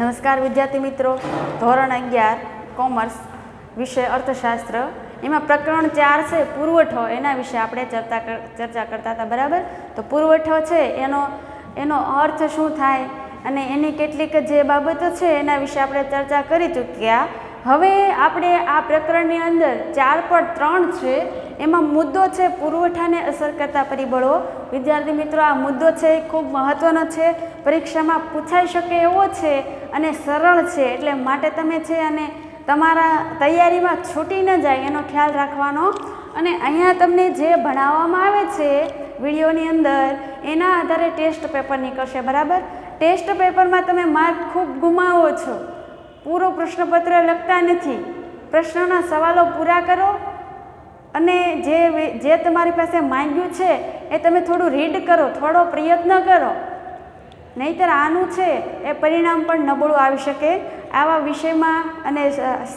નમસ્કાર વિદ્યાર્થી મિત્રો. ધોરણ અગિયાર, કોમર્સ, વિષય અર્થશાસ્ત્ર. એમાં પ્રકરણ ચાર છે, પુરવઠો. એના વિશે આપણે ચર્ચા ચર્ચા કરતા હતા, બરાબર? તો પુરવઠો છે, એનો એનો અર્થ શું થાય? અને એની કેટલીક જે બાબતો છે, એના વિશે આપણે ચર્ચા કરી ચૂક્યા. હવે આપણે આ પ્રકરણની અંદર ચાર પર ત્રણ છે. એમાં મુદ્દો છે પુરવઠાને અસર કરતા પરિબળો. વિદ્યાર્થી મિત્રો, આ મુદ્દો છે એ ખૂબ મહત્ત્વનો છે. પરીક્ષામાં પૂછાઈ શકે એવો છે અને સરળ છે. એટલે માટે તમે છે અને તમારા તૈયારીમાં છૂટી ન જાય એનો ખ્યાલ રાખવાનો. અને અહીંયા તમને જે ભણાવવામાં આવે છે વિડીયોની અંદર, એના આધારે ટેસ્ટ પેપર નીકળશે, બરાબર? ટેસ્ટ પેપરમાં તમે માર્ક ખૂબ ગુમાવો છો. પૂરો પ્રશ્નપત્ર લખતા નથી. પ્રશ્નના સવાલો પૂરા કરો અને જે જે તમારી પાસે માંગ્યું છે એ તમે થોડું રીડ કરો, થોડો પ્રયત્ન કરો. નહીંતર આનું છે એ પરિણામ પણ નબળું આવી શકે. આવા વિષયમાં અને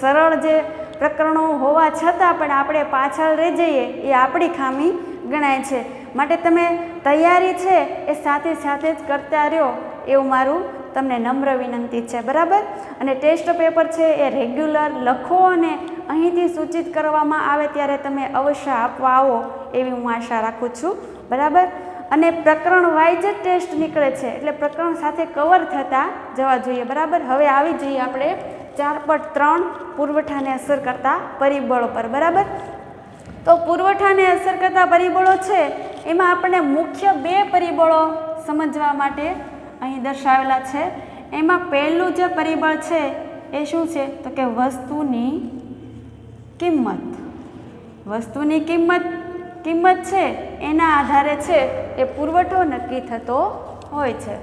સરળ જે પ્રકરણો હોવા છતાં પણ આપણે પાછળ રહી જઈએ એ આપણી ખામી ગણાય છે. માટે તમે તૈયારી છે એ સાથે સાથે જ કરતા રહ્યો. એવું મારું તમને નમ્ર વિનંતી છે, બરાબર? અને ટેસ્ટ પેપર છે એ રેગ્યુલર લખો અને અહીંથી સૂચિત કરવામાં આવે ત્યારે તમે અવશ્ય આપવા આવો એવી હું આશા રાખું છું, બરાબર? અને પ્રકરણ વાઇઝ જ ટેસ્ટ નીકળે છે, એટલે પ્રકરણ સાથે કવર થતા જવા જોઈએ, બરાબર? હવે આવી જઈએ આપણે ચાર પર ત્રણ પુરવઠાને અસર કરતા પરિબળો પર, બરાબર? તો પુરવઠાને અસર કરતા પરિબળો છે, એમાં આપણને મુખ્ય બે પરિબળો સમજવા માટે અહીં દર્શાવેલા છે. એમાં પહેલું જે પરિબળ છે એ શું છે? તો કે વસ્તુની કિંમત. વસ્તુની કિંમત કિંમત છે, એના આધારે છે એ પુરવઠો નક્કી થતો હોય છે.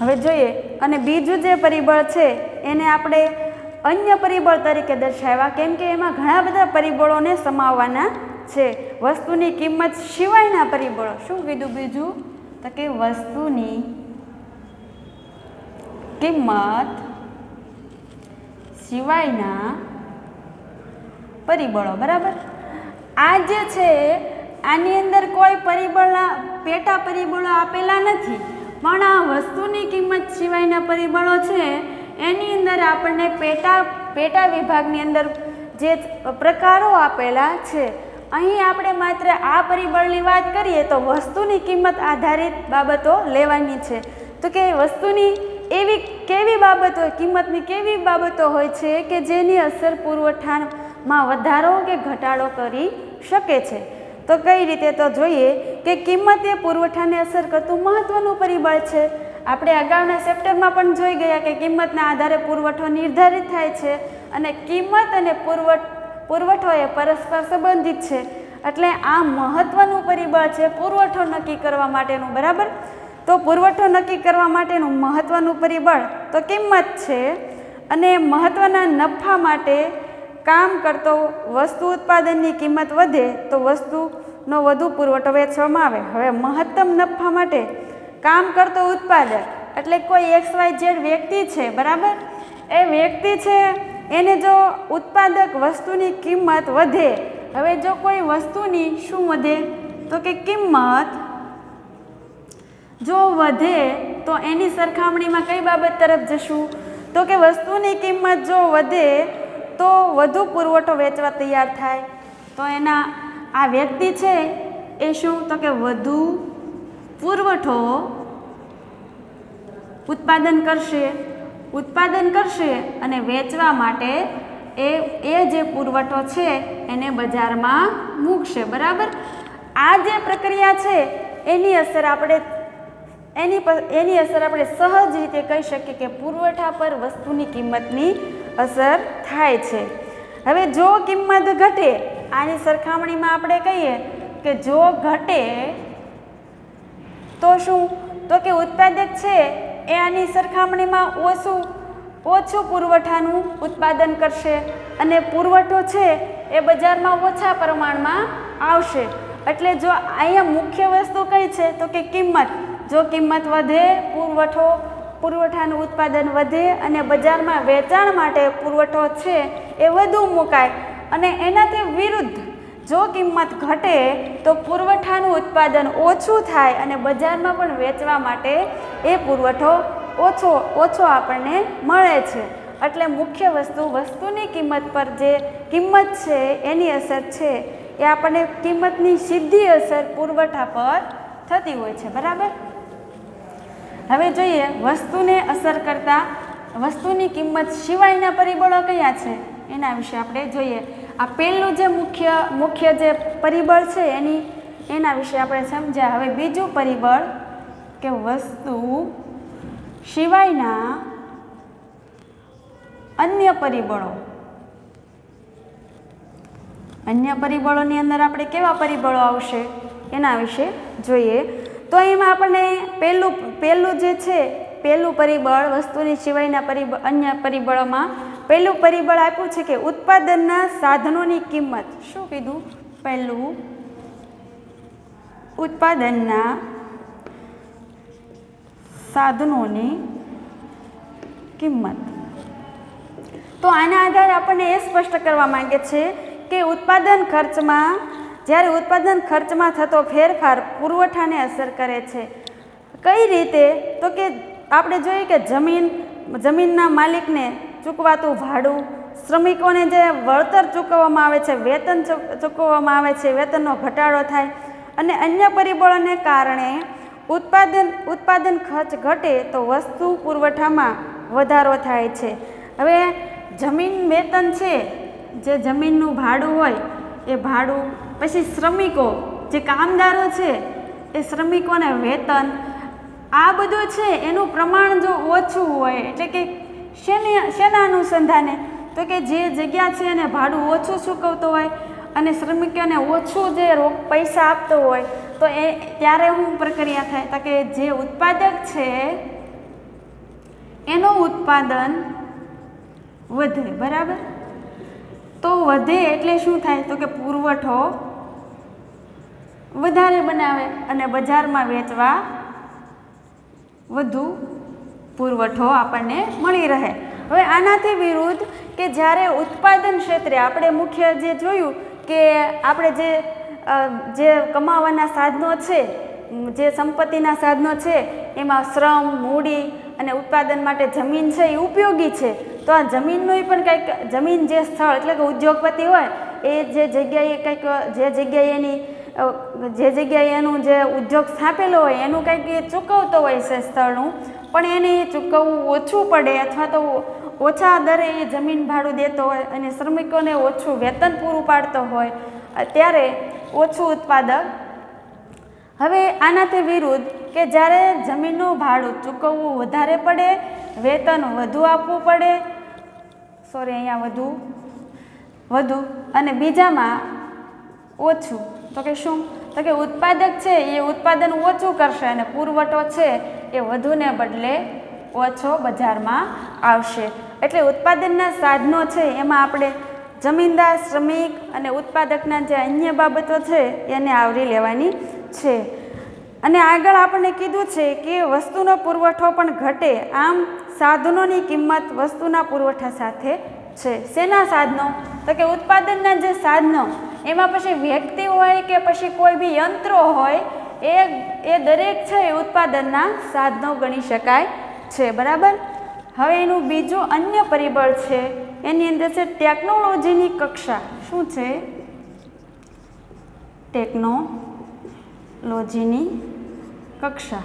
હવે જોઈએ, અને બીજું જે પરિબળ છે એને આપણે અન્ય પરિબળ તરીકે દર્શાવ્યા, કેમ કે એમાં ઘણા બધા પરિબળોને સમાવવાના છે. વસ્તુની કિંમત સિવાયના પરિબળો. શું કીધું બીજું? તો કે વસ્તુની કિંમત સિવાયના પરિબળો. બરાબર? આ જે છે, આની અંદર કોઈ પરિબળના, પેટા પરિબળો આપેલા નથી. પણ આ વસ્તુની કિંમત સિવાયના પરિબળો છે. એની અંદર આપણને પેટા પેટા વિભાગની અંદર જે પ્રકારો આપેલા છે. અહીં આપણે માત્ર આ પરિબળની વાત કરીએ તો વસ્તુની કિંમત આધારિત બાબતો લેવાની છે. તો કે વસ્તુની એવી કેવી બાબતો, કિંમતની કેવી બાબતો હોય છે કે જેની અસર પુરવઠામાં વધારો કે ઘટાડો કરી શકે છે? તો કઈ રીતે તો જોઈએ કે કિંમત એ પુરવઠાને અસર કરતું મહત્વનું પરિબળ છે. આપણે અગાઉના ચેપ્ટરમાં પણ જોઈ ગયા કે કિંમતના આધારે પુરવઠો નિર્ધારિત થાય છે અને કિંમત અને પુરવઠ પુરવઠો એ પરસ્પર સંબંધિત છે. એટલે આ મહત્વનું પરિબળ છે પુરવઠો નક્કી કરવા માટેનું, બરાબર? તો પુરવઠો નક્કી કરવા માટેનું મહત્વનું પરિબળ તો કિંમત છે અને મહત્વના નફા માટે કામ કરતો વસ્તુ ઉત્પાદનની કિંમત વધે તો વસ્તુનો વધુ પુરવઠો વેચવામાં આવે. હવે મહત્તમ નફા માટે કામ કરતો ઉત્પાદક, એટલે કોઈ એક્સ વાય ઝેડ વ્યક્તિ છે, બરાબર? એ વ્યક્તિ છે એને જો ઉત્પાદક વસ્તુની કિંમત વધે, હવે જો કોઈ વસ્તુની શું વધે? તો કે કિંમત. જો વધે, તો એની સરખામણીમાં કઈ બાબત તરફ જશું? તો કે વસ્તુની કિંમત જો વધે, તો વધુ પુરવઠો વેચવા તૈયાર થાય. તો એના આ વ્યક્તિ છે એ શું? તો કે વધુ પુરવઠો ઉત્પાદન કરશે. ઉત્પાદન કરશે અને વેચવા માટે એ એ જે પુરવઠો છે એને બજારમાં મૂકશે, બરાબર? આ જે પ્રક્રિયા છે, એની અસર આપણે, એની એની અસર આપણે સહજ રીતે કહી શકીએ કે પુરવઠા પર વસ્તુની કિંમતની અસર થાય છે. હવે જો કિંમત ઘટે, આની સરખામણીમાં આપણે કહીએ કે જો ઘટે, તો શું? તો કે ઉત્પાદક છે એ આની સરખામણીમાં ઓછું ઓછું પુરવઠાનું ઉત્પાદન કરશે અને પુરવઠો છે એ બજારમાં ઓછા પ્રમાણમાં આવશે. એટલે જો અહીંયા મુખ્ય વસ્તુ કઈ છે, તો કે કિંમત. જો કિંમત વધે, પુરવઠો, પુરવઠાનું ઉત્પાદન વધે અને બજારમાં વેચાણ માટે પુરવઠો છે એ વધુ મુકાય. અને એનાથી વિરુદ્ધ જો કિંમત ઘટે તો પુરવઠાનું ઉત્પાદન ઓછું થાય અને બજારમાં પણ વેચવા માટે એ પુરવઠો ઓછો ઓછો આપણને મળે છે. એટલે મુખ્ય વસ્તુ વસ્તુની કિંમત પર જે કિંમત છે, એની અસર છે, એ આપણને કિંમતની સીધી અસર પુરવઠા પર થતી હોય છે. બરાબર? હવે જોઈએ વસ્તુને અસર કરતા, વસ્તુની કિંમત સિવાયના પરિબળો કયા છે? એના વિશે આપણે જોઈએ. આ પહેલું જે મુખ્ય મુખ્ય જે પરિબળ છે એની, એના વિશે આપણે સમજ્યા. હવે બીજું પરિબળ કે વસ્તુ સિવાયના અન્ય પરિબળો. અન્ય પરિબળોની અંદર આપણે કેવા પરિબળો આવશે એના વિશે જોઈએ. તો એમાં આપણને પહેલું પહેલું જે છે, પહેલું પરિબળ વસ્તુની સિવાયના પરિબળ અન્ય પરિબળોમાં પહેલું પરિબળ આપ્યું છે કે ઉત્પાદનના સાધનોની કિંમત. શું કીધું? પહેલું ઉત્પાદનના સાધનોની કિંમત. તો આના આધારે આપણને એ સ્પષ્ટ કરવા માંગે છે કે ઉત્પાદન ખર્ચમાં, જ્યારે ઉત્પાદન ખર્ચમાં થતો ફેરફાર પુરવઠાને અસર કરે છે. કઈ રીતે? તો કે આપણે જોઈએ કે જમીન, જમીનના માલિકને ચૂકવાતું ભાડું? શ્રમિકોને જે વળતર ચૂકવવામાં આવે છે, વેતન ચૂકવવામાં આવે છે, વેતનનો ઘટાડો થાય અને અન્ય પરિબળોને કારણે ઉત્પાદન ઉત્પાદન ખર્ચ ઘટે તો વસ્તુ પુરવઠામાં વધારો થાય છે. હવે જમીન વેતન છે, જે જમીનનું ભાડું હોય, એ ભાડું પછી શ્રમિકો, જે કામદારો છે, એ શ્રમિકોને વેતન, આ બધું છે, એનું પ્રમાણ જો ઓછું હોય, એટલે કે શેને શેના અનુસંધાને? તો કે જે જગ્યા છે એને ભાડું ઓછું ચૂકવતો હોય અને શ્રમિકોને ઓછું જે પૈસા આપતો હોય, તો એ ત્યારે શું પ્રક્રિયા થાય? તો કે જે ઉત્પાદક છે, એનું ઉત્પાદન વધે, બરાબર? તો વધે એટલે શું થાય? તો કે પુરવઠો વધારે બનાવે અને બજારમાં વેચવા વધુ પુરવઠો આપણને મળી રહે. હવે આનાથી વિરુદ્ધ કે જ્યારે ઉત્પાદન ક્ષેત્રે આપણે મુખ્ય જે જોયું કે આપણે જે જે કમાવાના સાધનો છે, જે સંપત્તિના સાધનો છે, એમાં શ્રમ, મૂડી અને ઉત્પાદન માટે જમીન છે એ ઉપયોગી છે. તો આ જમીનનું પણ કંઈક, જમીન જે સ્થળ એટલે કે ઉદ્યોગપતિ હોય, એ જે જગ્યાએ કંઈક, જે જગ્યાએ એની જે જગ્યાએ એનું જે ઉદ્યોગ સ્થાપેલો હોય, એનું કંઈક એ ચૂકવતો હોય છે સ્થળનું. પણ એને ચૂકવવું ઓછું પડે અથવા તો ઓછા દરે એ જમીન ભાડું દેતો હોય અને શ્રમિકોને ઓછું વેતન પૂરું પાડતો હોય ત્યારે ઓછું ઉત્પાદક. હવે આનાથી વિરુદ્ધ કે જ્યારે જમીનનું ભાડું ચૂકવવું વધારે પડે, વેતન વધુ આપવું પડે સોરી અહીંયા વધુ વધુ, અને બીજામાં ઓછું. તો કે શું? તો કે ઉત્પાદક છે એ ઉત્પાદન ઓછું કરશે અને પુરવઠો છે એ વધુને બદલે ઓછો બજારમાં આવશે. એટલે ઉત્પાદનના સાધનો છે, એમાં આપણે જમીનદાર, શ્રમિક અને ઉત્પાદકના જે અન્ય બાબતો છે, એને આવરી લેવાની છે. અને આગળ આપણને કીધું છે કે વસ્તુનો પુરવઠો પણ ઘટે. આમ સાધનોની કિંમત વસ્તુના પુરવઠા સાથે છે. શેના સાધનો? તો કે ઉત્પાદનના જે સાધનો, એમાં પછી વ્યક્તિ હોય કે પછી કોઈ બી યંત્રો હોય એ એ દરેક છે એ ઉત્પાદનના સાધનો ગણી શકાય છે, બરાબર? હવે એનું બીજું અન્ય પરિબળ છે, એની અંદર છે ટેકનોલોજીની કક્ષા. શું છે? ટેકનોલોજીની કક્ષા.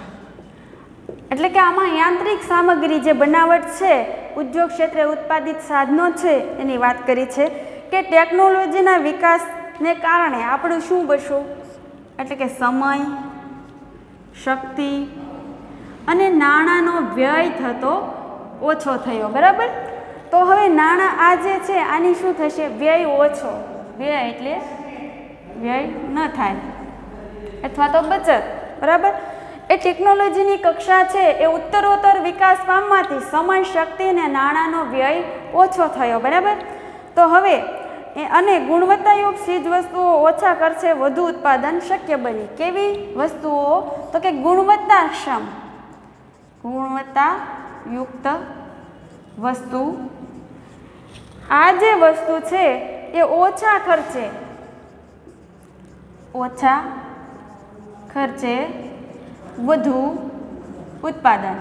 એટલે કે આમાં યાંત્રિક સામગ્રી જે બનાવટ છે, ઉદ્યોગ ક્ષેત્રે ઉત્પાદિત સાધનો છે, એની વાત કરી છે કે ટેકનોલોજીના વિકાસને કારણે આપણું શું બચવું એટલે કે સમય શક્તિ અને નાણાંનો વ્યય થતો ઓછો થયો, બરાબર? તો હવે નાણાં આ જે છે, આની શું થશે? વ્યય ઓછો. વ્યય એટલે વ્યય ન થાય. અથવા તો બચત, બરાબર? એ ટેકનોલોજીની કક્ષા છે, એ ઉત્તરોત્તર વિકાસ પામવાથી સમય, શક્તિ અને નાણાંનો વ્યય ઓછો થયો, બરાબર? તો હવે અને ગુણવત્તાયુક્ત ચીજ વસ્તુઓ ઓછા ખર્ચે વધુ ઉત્પાદન શક્ય બની. કેવી વસ્તુઓ? તો કે ગુણવત્તાક્ષમ. ગુણવત્તાયુક્ત વસ્તુ. આ જે વસ્તુ છે, એ ઓછા ખર્ચે. ઓછા ખર્ચે વધુ ઉત્પાદન.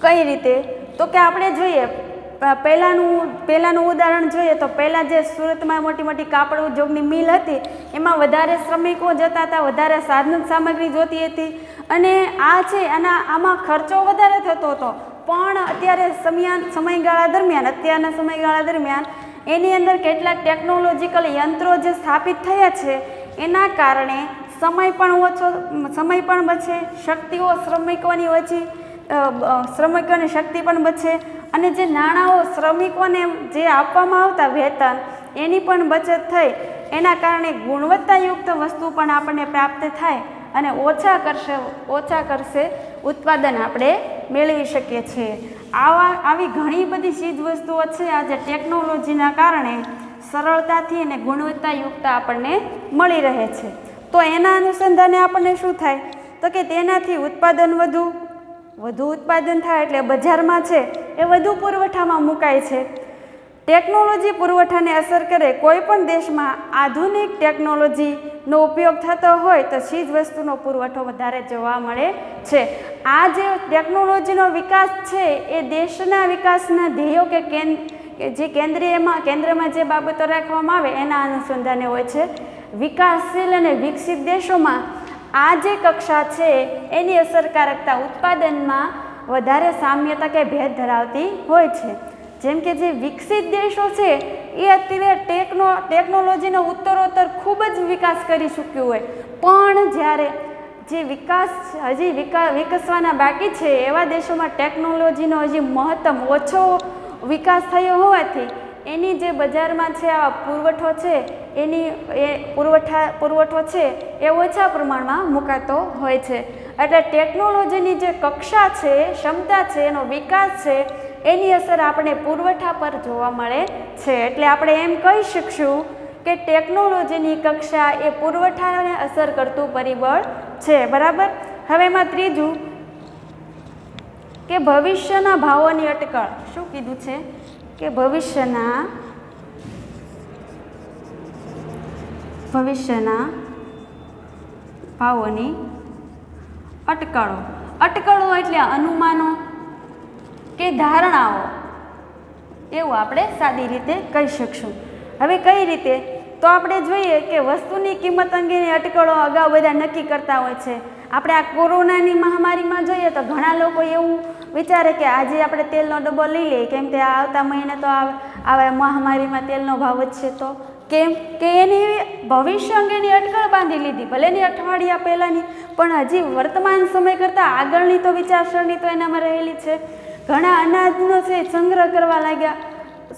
કઈ રીતે? તો કે આપણે જોઈએ પહેલાંનું પહેલાંનું ઉદાહરણ જોઈએ તો પહેલાં જે સુરતમાં મોટી મોટી કાપડ ઉદ્યોગની મિલ હતી, એમાં વધારે શ્રમિકો જતા હતા, વધારે સાધન સામગ્રી જોતી હતી. અને આ છે આના આમાં ખર્ચો વધારે થતો હતો. પણ અત્યારે સમયા સમયગાળા દરમિયાન, અત્યારના સમયગાળા દરમિયાન એની અંદર કેટલાક ટેકનોલોજીકલ યંત્રો જે સ્થાપિત થયા છે, એના કારણે સમય પણ ઓછો, સમય પણ બચે, શક્તિઓ શ્રમિકોની ઓછી શ્રમિકોની શક્તિ પણ બચે અને જે નાણાંઓ શ્રમિકોને જે આપવામાં આવતા વેતન, એની પણ બચત થઈ. એના કારણે ગુણવત્તાયુક્ત વસ્તુ પણ આપણને પ્રાપ્ત થાય અને ઓછા કરશે ઓછા કરશે ઉત્પાદન આપણે મેળવી શકીએ છીએ. આવા, આવી ઘણી બધી ચીજ વસ્તુઓ છે આજે ટેકનોલોજીના કારણે સરળતાથી અને ગુણવત્તાયુક્ત આપણને મળી રહે છે. તો એના અનુસંધાને આપણને શું થાય? તો કે તેનાથી ઉત્પાદન વધુ વધુ ઉત્પાદન થાય એટલે બજારમાં છે એ વધુ પુરવઠામાં મુકાય છે. ટેકનોલોજી પુરવઠાને અસર કરે કોઈ પણ દેશમાં આધુનિક ટેકનોલોજીનો ઉપયોગ થતો હોય તો ચીજ વસ્તુનો પુરવઠો વધારે જોવા મળે છે. આ જે ટેકનોલોજીનો વિકાસ છે એ દેશના વિકાસના ધ્યેયો કે જે કેન્દ્રીયમાં, કેન્દ્રમાં જે બાબતો રાખવામાં આવે એના અનુસંધાને હોય છે. વિકાસશીલ અને વિકસિત દેશોમાં આ જે કક્ષા છે એની અસરકારકતા ઉત્પાદનમાં વધારે સામ્યતા કે ભેદ ધરાવતી હોય છે. જેમ કે જે વિકસિત દેશો છે, એ અત્યારે ટેકનો, ટેકનોલોજીનો ઉત્તરોત્તર ખૂબ જ વિકાસ કરી ચૂક્યું હોય. પણ જ્યારે જે વિકાસ, હજી વિકાસ વિકસવાના બાકી છે, એવા દેશોમાં ટેકનોલોજીનો હજી મહત્તમ ઓછો વિકાસ થયો હોવાથી એની જે બજારમાં છે આ પુરવઠો છે, એની એ પુરવઠા, પુરવઠો છે, એ ઓછા પ્રમાણમાં મુકાતો હોય છે. એટલે ટેકનોલોજીની જે કક્ષા છે, ક્ષમતા છે, એનો વિકાસ છે, એની અસર આપણે પુરવઠા પર જોવા મળે છે. એટલે આપણે એમ કહી શકશું કે ટેકનોલોજીની કક્ષા એ પુરવઠાને અસર કરતું પરિબળ છે. બરાબર? હવે એમાં ત્રીજું કે ભવિષ્યના ભાવોની અટકળ. શું કીધું છે? કે ભવિષ્યના ભવિષ્યના ભાવોની અટકળો. અટકળો એટલે અનુમાનો કે ધારણાઓ. એવું આપણે સાદી રીતે કહી શકશું. હવે કઈ રીતે તો આપણે જોઈએ કે વસ્તુની કિંમત અંગેની અટકળો અગાઉ બધા નક્કી કરતા હોય છે. આપણે આ કોરોનાની મહામારીમાં જોઈએ તો ઘણા લોકો એવું વિચારે કે આજે આપણે તેલનો ડબ્બો લઈ લઈએ. કેમ કે આવતા મહિને તો આવા મહામારીમાં તેલનો ભાવ વધશે તો કેમ કે એની ભવિષ્ય અંગેની અટકળ બાંધી લીધી. ભલેની અઠવાડિયા પહેલાંની, પણ હજી વર્તમાન સમય કરતાં આગળની તો વિચારસરણી તો એનામાં રહેલી છે. ઘણા અનાજનો છે સંગ્રહ કરવા લાગ્યા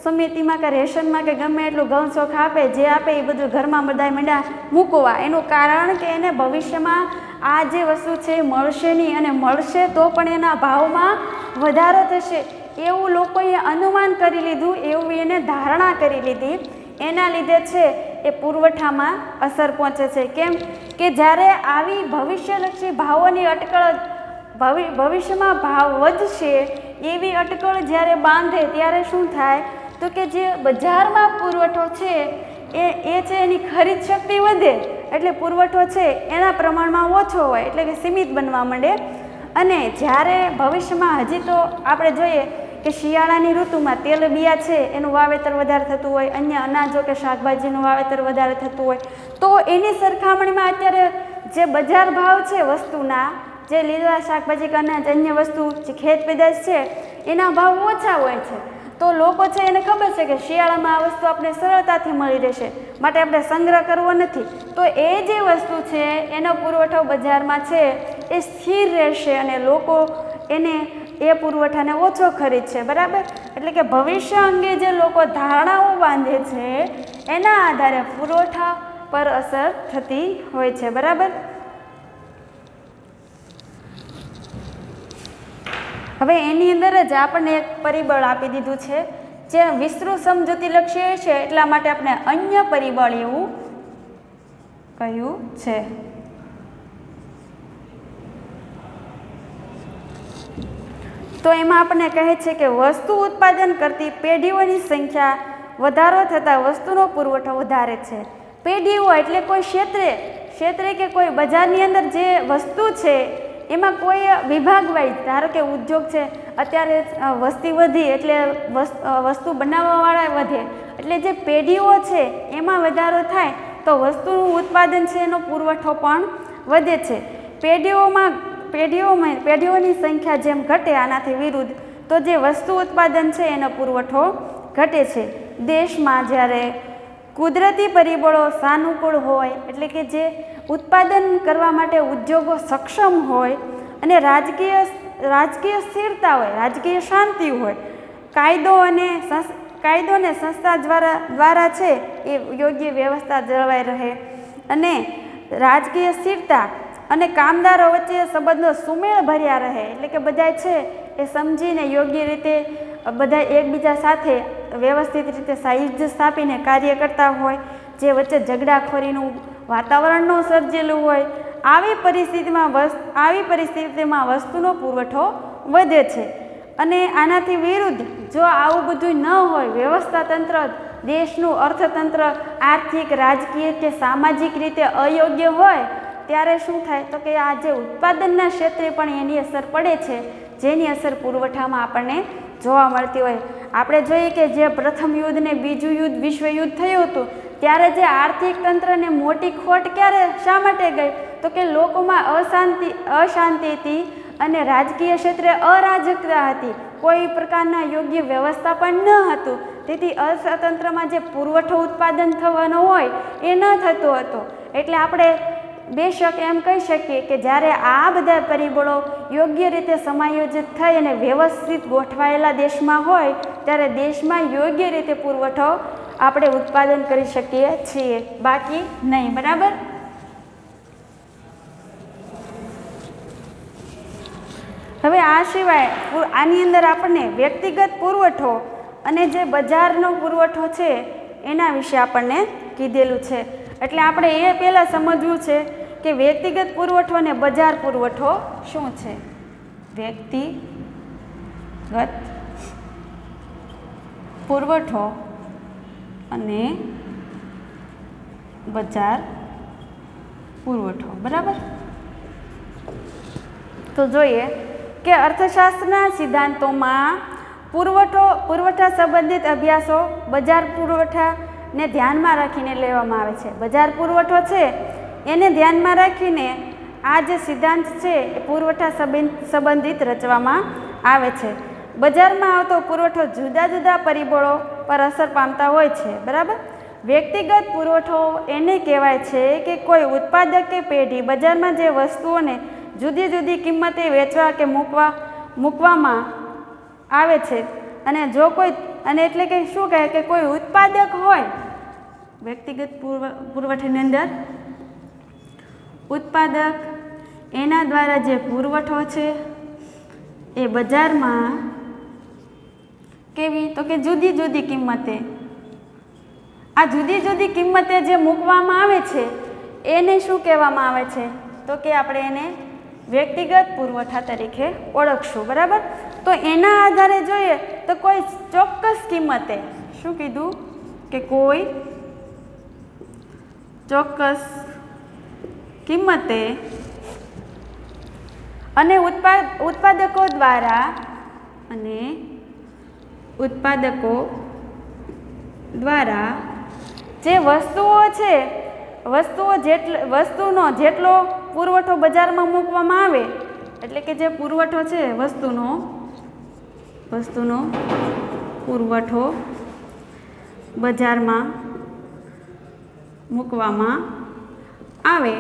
સમિતિમાં કે રેશનમાં કે ગમે એટલું ઘઉં ચોખ આપે, જે આપે એ બધું ઘરમાં બધા મીંડા મૂકવા. એનું કારણ કે એને ભવિષ્યમાં આ જે વસ્તુ છે મળશે નહીં અને મળશે તો પણ એના ભાવમાં વધારો થશે. એવું લોકોએ અનુમાન કરી લીધું, એવું એને ધારણા કરી લીધી. એના લીધે છે એ પુરવઠામાં અસર પહોંચે છે. કેમ કે જ્યારે આવી ભવિષ્યલક્ષી ભાવોની અટકળ ભવિ, ભવિષ્યમાં ભાવ વધશે, એવી અટકળ જ્યારે બાંધે, ત્યારે શું થાય? તો કે જે બજારમાં પુરવઠો છે, એ એ છે એની ખરીદ શક્તિ વધે, એટલે પુરવઠો છે એના પ્રમાણમાં ઓછો હોય, એટલે કે સીમિત બનવા માંડે. અને જ્યારે ભવિષ્યમાં હજી તો આપણે જોઈએ કે શિયાળાની ઋતુમાં તેલબિયા છે, એનું વાવેતર વધારે થતું હોય, અન્ય અનાજો કે શાકભાજીનું વાવેતર વધારે થતું હોય, તો એની સરખામણીમાં અત્યારે જે બજાર ભાવ છે વસ્તુના, જે લીલા શાકભાજી કે અનાજ, અન્ય વસ્તુ, જે ખેત પેદાશ છે, એના ભાવ ઓછા હોય છે. તો લોકો છે એને ખબર છે કે શિયાળામાં આ વસ્તુ આપણે સરળતાથી મળી રહેશે. માટે આપણે સંગ્રહ કરવો નથી. તો એ જે વસ્તુ છે, એનો પુરવઠો બજારમાં છે, એ સ્થિર રહેશે અને લોકો એને એ પુરવઠાને ઓછો ખરીદશે. બરાબર? એટલે કે ભવિષ્ય અંગે જે લોકો ધારણાઓ બાંધે છે, એના આધારે પુરવઠા પર અસર થતી હોય છે. બરાબર? હવે એની અંદર જ આપણને એક પરિબળ આપી દીધું છે. જે વિસ્તૃત સમજૂતી લક્ષ્ય છે, એટલા માટે આપણે અન્ય પરિબળ એવું કહ્યું છે. તો એમાં આપણને કહે છે કે વસ્તુ ઉત્પાદન કરતી પેઢીઓની સંખ્યા વધારો થતાં વસ્તુનો પુરવઠો વધારે છે. પેઢીઓ એટલે કોઈ ક્ષેત્રે ક્ષેત્રે કે કોઈ બજારની અંદર જે વસ્તુ છે એમાં કોઈ વિભાગ વાઇઝ, ધારો કે ઉદ્યોગ છે, અત્યારે વસ્તી વધી એટલે વસ- વસ્તુ બનાવવાવાળા વધે. એટલે જે પેઢીઓ છે, એમાં વધારો થાય તો વસ્તુનું ઉત્પાદન છે એનો પુરવઠો પણ વધે છે. પેઢીઓમાં પેઢીઓમાં, પેઢીઓની સંખ્યા જેમ ઘટે આનાથી વિરુદ્ધ, તો જે વસ્તુ ઉત્પાદન છે એનો પુરવઠો ઘટે છે. દેશમાં જ્યારે કુદરતી પરિબળો સાનુકૂળ હોય, એટલે કે જે ઉત્પાદન કરવા માટે ઉદ્યોગો સક્ષમ હોય અને રાજકીય રાજકીય સ્થિરતા હોય, રાજકીય શાંતિ હોય, કાયદો અને કાયદો અને સંસ્થા દ્વારા દ્વારા છે એ યોગ્ય વ્યવસ્થા જળવાઈ રહે. અને રાજકીય સ્થિરતા અને કામદારો વચ્ચે સંબંધો સુમેળ ભર્યા રહે, એટલે કે બધા છે એ સમજીને યોગ્ય રીતે બધા એકબીજા સાથે વ્યવસ્થિત રીતે સાયુજ્ય સ્થાપીને કાર્ય કરતા હોય, જે વચ્ચે ઝઘડાખોરીનું વાતાવરણ સર્જેલું હોય, આવી પરિસ્થિતિમાં વસ્ત આવી પરિસ્થિતિમાં વસ્તુનો પુરવઠો વધે છે. અને આનાથી વિરુદ્ધ જો આવું બધું ન હોય, વ્યવસ્થા તંત્ર, દેશનું અર્થતંત્ર આર્થિક, રાજકીય કે સામાજિક રીતે અયોગ્ય હોય, ત્યારે શું થાય? તો કે આ જે ઉત્પાદનના ક્ષેત્રે પણ એની અસર પડે છે. જેની અસર પુરવઠામાં આપણને જોવા મળતી હોય. આપણે જોઈએ કે જે પ્રથમ યુદ્ધ ને બીજું યુદ્ધ, વિશ્વ યુદ્ધ થયું હતું, ત્યારે જે આર્થિક તંત્રને મોટી ખોટ ક્યારે શા માટે ગઈ? તો કે લોકોમાં અશાંતિ અશાંતિ હતી અને રાજકીય ક્ષેત્રે અરાજકતા હતી. કોઈ પ્રકારના યોગ્ય વ્યવસ્થા પણ ન હતું. તેથી અર્થતંત્રમાં જે પુરવઠો ઉત્પાદન થવાનો હોય, એ ન થતો હતો. એટલે આપણે બેશક એમ કહી શકીએ કે જ્યારે આ બધા પરિબળો યોગ્ય રીતે સમાયોજિત થઈ અને વ્યવસ્થિત ગોઠવાયેલા દેશમાં હોય, ત્યારે દેશમાં યોગ્ય રીતે પુરવઠો આપણે ઉત્પાદન કરી શકીએ છીએ. બાકી નહીં, બરાબર? હવે આ સિવાય આની અંદર આપણને વ્યક્તિગત પુરવઠો અને જે બજારનો પુરવઠો છે, એના વિશે આપણને કીધેલું છે. એટલે આપણે એ પહેલાં સમજવું છે કે વ્યક્તિગત પુરવઠો અને બજાર પુરવઠો શું છે? વ્યક્તિગત પુરવઠો અને બજાર પુરવઠો, બરાબર? તો જોઈએ કે અર્થશાસ્ત્રના સિદ્ધાંતોમાં પુરવઠો, પુરવઠા સંબંધિત અભ્યાસો, બજાર પુરવઠાને ધ્યાનમાં રાખીને લેવામાં આવે છે. બજાર પુરવઠો છે, એને ધ્યાનમાં રાખીને આ જે સિદ્ધાંત છે, એ પુરવઠા સંબંધિત રચવામાં આવે છે. બજારમાં આવતો પુરવઠો જુદા જુદા પરિબળો પર અસર પામતા હોય છે, બરાબર? વ્યક્તિગત પુરવઠો એને કહેવાય છે કે કોઈ ઉત્પાદક કે પેઢી બજારમાં જે વસ્તુઓને જુદી જુદી કિંમતે વેચવા કે મૂકવા, મૂકવામાં આવે છે. અને જો કોઈ, અને એટલે કે શું કહે કે કોઈ ઉત્પાદક હોય વ્યક્તિગત પૂર્વ, પુરવઠાની અંદર ઉત્પાદક એના દ્વારા જે પુરવઠો છે એ બજારમાં કેવી, તો કે જુદી જુદી કિંમતે, આ જુદી જુદી કિંમતે જે મૂકવામાં આવે છે, એને શું કહેવામાં આવે છે? તો કે આપણે એને વ્યક્તિગત પુરવઠા તરીકે ઓળખશું, બરાબર? તો એના આધારે જોઈએ તો કોઈ ચોક્કસ કિંમતે શું કીધું? કે કોઈ ચોક્કસ કિંમતે અને ઉત્પાદ, ઉત્પાદકો દ્વારા અને ઉત્પાદકો દ્વારા જે વસ્તુઓ છે, વસ્તુઓ જેટલ, વસ્તુનો જેટલો પુરવઠો બજારમાં મૂકવામાં આવે, એટલે કે જે પુરવઠો છે, વસ્તુનો વસ્તુનો પુરવઠો બજારમાં મૂકવામાં આવે.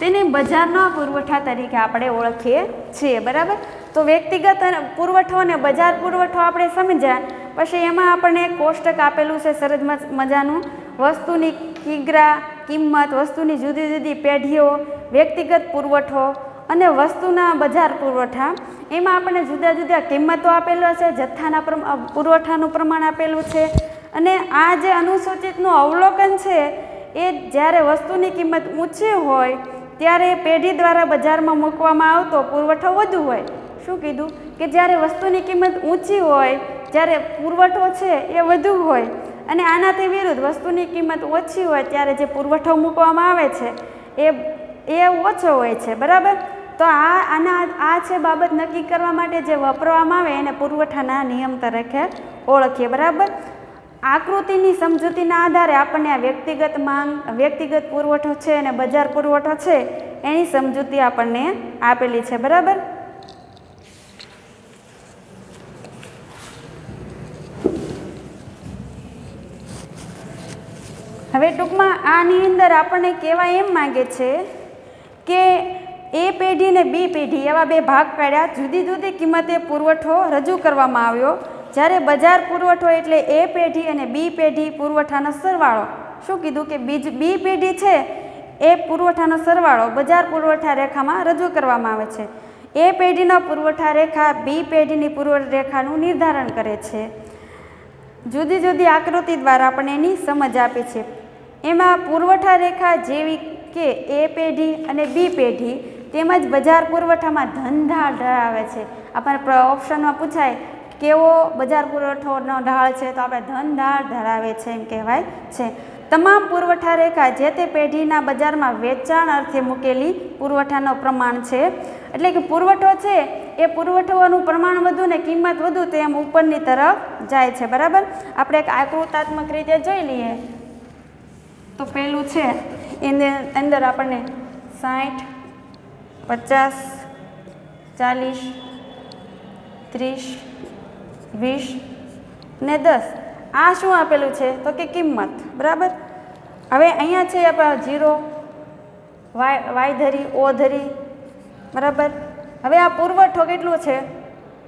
તેને બજારના પુરવઠા તરીકે આપણે ઓળખીએ છીએ, બરાબર? તો વ્યક્તિગત પુરવઠો અને બજાર પુરવઠો આપણે સમજ્યા. પછી એમાં આપણને એક કોષ્ટક આપેલું છે સરસ મજ- મજાનું. વસ્તુની કિગ્રા, કિંમત, વસ્તુની જુદી જુદી પેઢીઓ, વ્યક્તિગત પુરવઠો અને વસ્તુના બજાર પુરવઠા. એમાં આપણને જુદા જુદા કિંમતો આપેલો છે, જથ્થાના પુરવઠાનું પ્રમાણ આપેલું છે. અને આ જે અનુસૂચિતનું અવલોકન છે એ જ્યારે વસ્તુની કિંમત ઊંચી હોય, ત્યારે પેઢી દ્વારા બજારમાં મૂકવામાં આવતો પુરવઠો વધુ હોય. શું કીધું? કે જ્યારે વસ્તુની કિંમત ઊંચી હોય, જ્યારે પુરવઠો છે એ વધુ હોય. અને આનાથી વિરુદ્ધ વસ્તુની કિંમત ઓછી હોય, ત્યારે જે પુરવઠો મૂકવામાં આવે છે, એ એ ઓછો હોય છે. બરાબર? તો આ, આના, આ છે બાબત નક્કી કરવા માટે જે વપરાવામાં આવે, એને પુરવઠાના નિયમ તરીકે ઓળખીએ. બરાબર? આકૃતિની સમજૂતીના આધારે આપણને આ વ્યક્તિગત માંગ, વ્યક્તિગત પુરવઠો છે અને બજાર પુરવઠો છે, એની સમજૂતી આપણને આપેલી છે. બરાબર? હવે ટૂંકમાં આની અંદર આપણને કહેવા એમ માગે છે કે એ પેઢી ને બી પેઢી, એવા બે ભાગ પાડ્યા જુદી જુદી કિંમતે પુરવઠો રજૂ કરવામાં આવ્યો. જ્યારે બજાર પુરવઠો એટલે એ પેઢી અને બી પેઢી પુરવઠાનો સરવાળો. શું કીધું કે બીજ બી પેઢી છે, એ પુરવઠાનો સરવાળો બજાર પુરવઠા રેખામાં રજૂ કરવામાં આવે છે. એ પેઢીનો પુરવઠા રેખા બી પેઢીની પુરવઠા રેખાનું નિર્ધારણ કરે છે. જુદી જુદી આકૃતિ દ્વારા આપણે એની સમજ આપે છે. એમાં પુરવઠા રેખા જેવી કે એ પેઢી અને બી પેઢી તેમજ બજાર પુરવઠામાં ધંધા ધરાવે છે. આપણને ઓપ્શનમાં પૂછાય કેવો બજાર પુરવઠોનો ઢાળ છે તો આપણે ધનધાર ધરાવે છે એમ કહેવાય છે. તમામ પુરવઠા રેખા જે તે પેઢીના બજારમાં વેચાણ અર્થે મૂકેલી પુરવઠાનો પ્રમાણ છે. એટલે કે પુરવઠો છે એ પુરવઠોનું પ્રમાણ વધુ ને કિંમત વધુ તેમ ઉપરની તરફ જાય છે. બરાબર? આપણે એક આકૃતાત્મક રીતે જોઈ લઈએ. તો પહેલું છે, એની અંદર આપણને સાઠ, પચાસ, ચાલીસ, ત્રીસ વીસ ને દસ. આ શું આપેલું છે? તો કે કિંમત. બરાબર? હવે અહીંયા છે આપણે જીરો, વાય વાય ધરી, ઓ ધરી. બરાબર? હવે આ પુરવઠો કેટલો છે?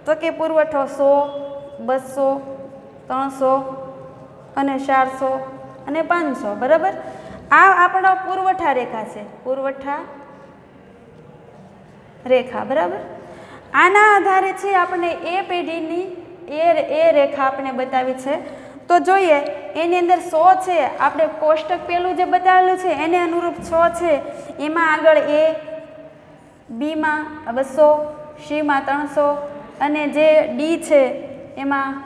તો કે પુરવઠો સો, બસો, ત્રણસો અને ચારસો અને પાંચસો. બરાબર? આ આપણો પુરવઠા રેખા છે. પુરવઠા રેખા. બરાબર? આના આધારે છે આપણે એ પેઢીની એ એ રેખા આપણે બતાવી છે. તો જોઈએ, એની અંદર સો છે. આપણે કોષ્ટક પેલું જે બતાવેલું છે, એને અનુરૂપ સો છે. એમાં આગળ એ, બીમાં બસો, સીમાં ત્રણસો, અને જે ડી છે, એમાં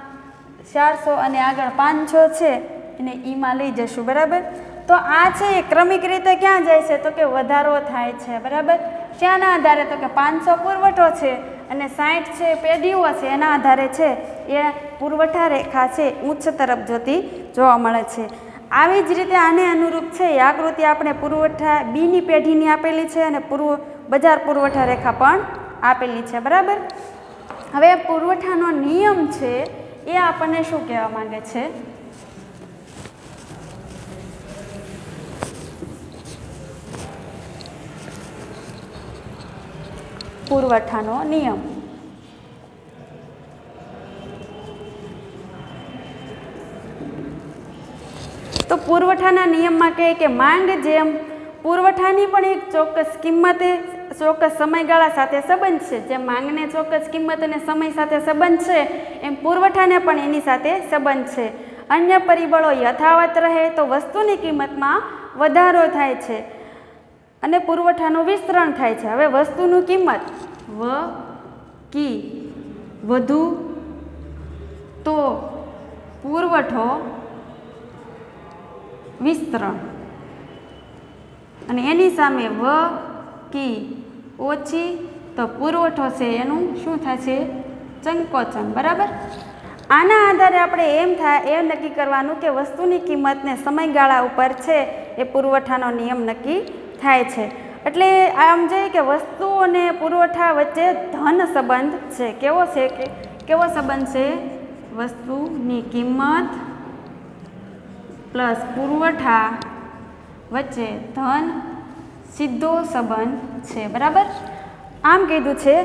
ચારસો અને આગળ પાંચસો છે, એને ઈમાં લઈ જશું, બરાબર? તો આ છે એ ક્રમિક રીતે ક્યાં જાય છે? તો કે વધારો થાય છે, બરાબર? શાના આધારે? તો કે પાંચસો પુરવઠો છે. અને સાઠ છે પેઢીઓ છે, એના આધારે છે, એ પુરવઠા રેખા છે, ઉચ્ચ તરફ જોતી જોવા મળે છે. આવી જ રીતે આને અનુરૂપ છે, એ આકૃતિ આપણે પુરવઠા બીની પેઢીની આપેલી છે અને પૂર્વ બજાર પુરવઠા રેખા પણ આપેલી છે, બરાબર? હવે પુરવઠાનો નિયમ છે, એ આપણને શું કહેવા માંગે છે? પુરવઠાનો નિયમ. તો પુરવઠાના નિયમમાં કહે કે માંગ જેમ પુરવઠાની પણ એક ચોક્કસ કિંમતે ચોક્કસ સમયગાળા સાથે સંબંધ છે. જેમ માંગને ચોક્કસ કિંમત અને સમય સાથે સંબંધ છે, એમ પુરવઠાને પણ એની સાથે સંબંધ છે. અન્ય પરિબળો યથાવત રહે તો વસ્તુની કિંમતમાં વધારો થાય છે. અને પુરવઠાનું વિસ્તરણ થાય છે. હવે વસ્તુનું કિંમત. વ, કી, વધુ, તો પુરવઠો, વિસ્તરણ. અને એની સામે વ, કી, ઓછી, તો પુરવઠો છે એનું શું થશે સંકોચન બરાબર? આના આધારે આપણે એમ થાય એ નક્કી કરવાનું કે વસ્તુની કિંમતને સમયગાળા ઉપર છે એ પુરવઠાનો નિયમ નક્કી થાય છે. એટલે આમ જોઈએ કે વસ્તુ અને પુરવઠા વચ્ચે ધન સંબંધ છે. કેવો છે કે, કેવો સંબંધ છે? વસ્તુની કિંમત પ્લસ પુરવઠા વચ્ચે ધન સીધો સંબંધ છે. બરાબર? આમ કીધું છે.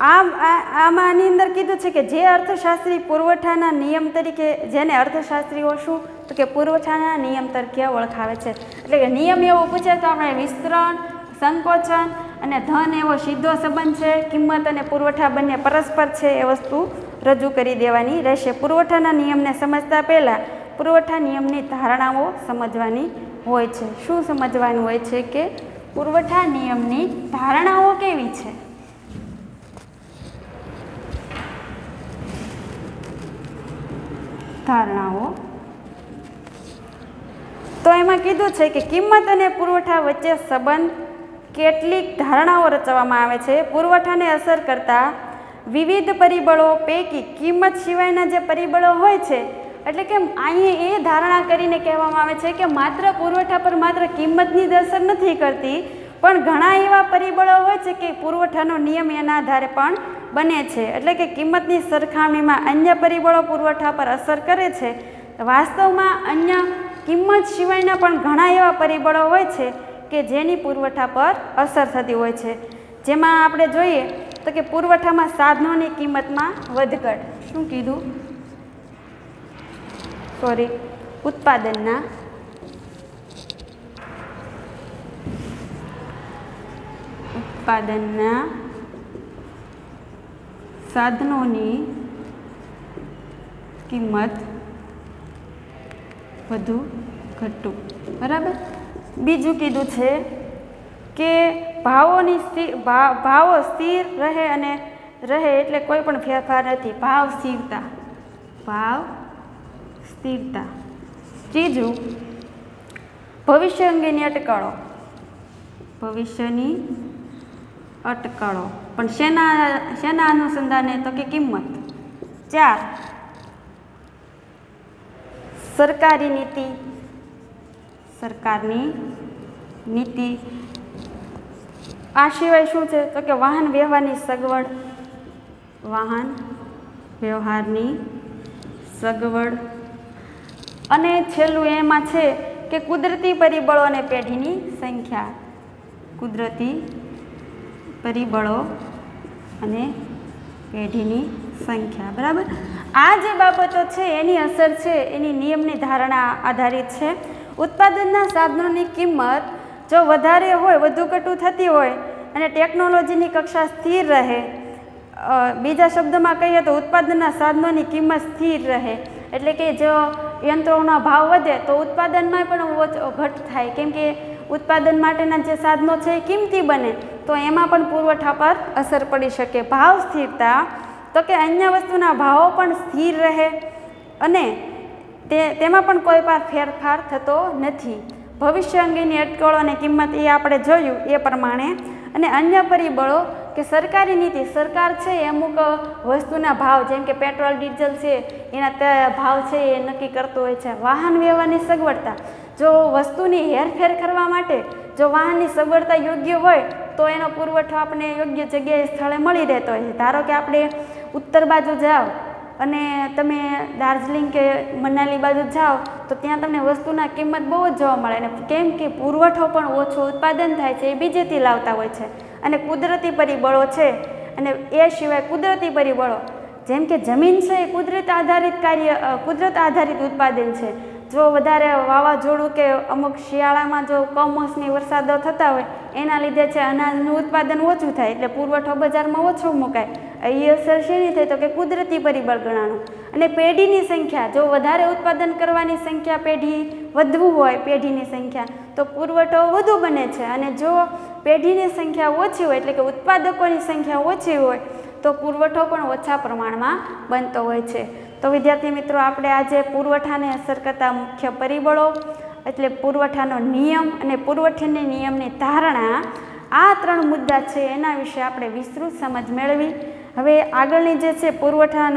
આમ આમાં આની અંદર કીધું છે કે જે અર્થશાસ્ત્રી પુરવઠાના નિયમ તરીકે, જેને અર્થશાસ્ત્રીઓ શું તો કે પુરવઠાના નિયમ તરીકે ઓળખાવે છે. એટલે કે નિયમ એવો પૂછે તો આપણે વિસ્તરણ સંકોચન અને ધન એવો સીધો સંબંધ છે. કિંમત અને પુરવઠા બંને પરસ્પર છે એ વસ્તુ રજૂ કરી દેવાની રહેશે. પુરવઠાના નિયમને સમજતા પહેલાં પુરવઠા નિયમની ધારણાઓ સમજવાની હોય છે. શું સમજવાનું હોય છે કે પુરવઠા નિયમની ધારણાઓ કેવી છે? ધારણાઓ તો એમાં કીધું છે કે કિંમત અને પુરવઠા વચ્ચે સંબંધ કેટલીક ધારણાઓ રચવામાં આવે છે. પુરવઠાને અસર કરતા વિવિધ પરિબળો પૈકી કિંમત સિવાયના જે પરિબળો હોય છે, એટલે કે અહીં એ ધારણા કરીને કહેવામાં આવે છે કે માત્ર પુરવઠા પર માત્ર કિંમતની જ અસર નથી કરતી, પણ ઘણા એવા પરિબળો હોય છે કે પુરવઠાનો નિયમ એના આધારે પણ બને છે. એટલે કે કિંમતની સરખામણીમાં અન્ય પરિબળો પુરવઠા પર અસર કરે છે. વાસ્તવમાં અન્ય કિંમત સિવાયના પણ ઘણા એવા પરિબળો હોય છે કે જેની પુરવઠા પર અસર થતી હોય છે. જેમાં આપણે જોઈએ તો કે પુરવઠામાં સાધનોની કિંમતમાં વધઘટ. શું કીધું? સોરી ઉત્પાદનના ઉત્પાદનના સાધનોની કિંમત વધુ ઘટતું. બરાબર? બીજું કીધું છે કે ભાવોની સ્થિર ભાવો સ્થિર રહે અને રહે એટલે કોઈ પણ ફેરફાર નથી. ભાવ સ્થિરતા. ભાવ સ્થિરતા. ત્રીજું, ભવિષ્ય અંગેની અટકળો. ભવિષ્યની અટકળો. પણ શેના શેના અનુસંધાને તો કે કિંમત? ચાર સરકારી નીતિ. સરકારની નીતિ. આ સિવાય શું છે? તો કે વાહન વ્યવહારની સગવડ, વાહન વ્યવહારની સગવડ. અને છેલ્લું એમાં છે કે કુદરતી પરિબળો અને પેઢીની સંખ્યા. કુદરતી પરિબળો અને પેઢીની સંખ્યા, બરાબર? આ જે બાબતો છે, એની અસર છે, એની નિયમની ધારણા આધારિત છે. ઉત્પાદનના સાધનોની કિંમત જો વધારે હોય, વધુ ઘટું થતી હોય અને ટેકનોલોજીની કક્ષા સ્થિર રહે બીજા શબ્દમાં કહીએ તો ઉત્પાદનના સાધનોની કિંમત સ્થિર રહે. એટલે કે જો યંત્રોના ભાવ વધે, તો ઉત્પાદનમાં પણ ઘટ થાય. કેમ કે ઉત્પાદન માટેના જે સાધનો છે એ કિંમતી બને, તો એમાં પણ પુરવઠા પર અસર પડી શકે. ભાવ સ્થિરતા તો કે અન્ય વસ્તુના ભાવો પણ સ્થિર રહે અને તે, તેમાં પણ કોઈ પણ ફેરફાર થતો નથી. ભવિષ્ય અંગેની અટકળો કિંમત એ આપણે જોયું એ પ્રમાણે અને અન્ય પરિબળો કે સરકારી નીતિ, સરકાર છે અમુક વસ્તુના ભાવ, જેમ કે પેટ્રોલ, ડીઝલ છે, એના ભાવ છે એ નક્કી કરતો હોય છે. વાહન વ્યવહારની સગવડતા. જો વસ્તુની હેરફેર કરવા માટે જો વાહનની સગવડતા યોગ્ય હોય, તો એનો પુરવઠો આપણે યોગ્ય જગ્યાએ સ્થળે મળી રહેતો હોય છે. ધારો કે આપણે ઉત્તર બાજુ જાઓ અને તમે દાર્જિલિંગ કે મનાલી બાજુ જાઓ, તો ત્યાં તમને વસ્તુના કિંમત બહુ જ જોવા મળે અને કેમ કે પુરવઠો પણ ઓછો ઉત્પાદન થાય છે એ બીજેથી લાવતા હોય છે. અને કુદરતી પરિબળો છે અને એ સિવાય કુદરતી પરિબળો, જેમ કે જમીન છે એ કુદરત આધારિત કાર્ય કુદરત આધારિત ઉત્પાદન છે. જો વધારે વાવાઝોડું કે અમુક શિયાળામાં જો કમોસમી વરસાદો થતા હોય, એના લીધે છે અનાજનું ઉત્પાદન ઓછું થાય, એટલે પુરવઠો બજારમાં ઓછો મુકાય. એ અસર શેની થાય તો કે કુદરતી પરિબળ ગણાનું અને પેઢીની સંખ્યા, જો વધારે ઉત્પાદન કરવાની સંખ્યા પેઢી વધવું હોય, પેઢીની સંખ્યા, તો પુરવઠો વધુ બને છે. અને જો પેઢીની સંખ્યા ઓછી હોય, એટલે કે ઉત્પાદકોની સંખ્યા ઓછી હોય તો પુરવઠો પણ ઓછા પ્રમાણમાં બનતો હોય છે. તો વિદ્યાર્થી મિત્રો, આપણે આજે પુરવઠાને અસર કરતા મુખ્ય પરિબળો એટલે પુરવઠાનો નિયમ અને પુરવઠાની નિયમની ધારણા આ ત્રણ મુદ્દા છે, એના વિશે આપણે વિસ્તૃત સમજ મેળવી. હવે આગળની જે છે પુરવઠા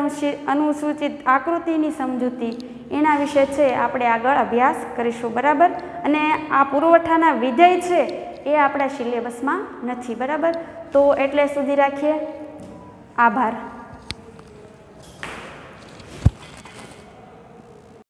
અનુસૂચિત આકૃતિની સમજૂતી, એના વિશે છે આપણે આગળ અભ્યાસ કરીશું, બરાબર? અને આ પુરવઠાના વિધેય છે એ આપણા સિલેબસમાં નથી, બરાબર? તો એટલે સુધી રાખીએ. આભાર